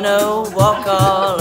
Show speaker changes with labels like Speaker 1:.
Speaker 1: piano walk all.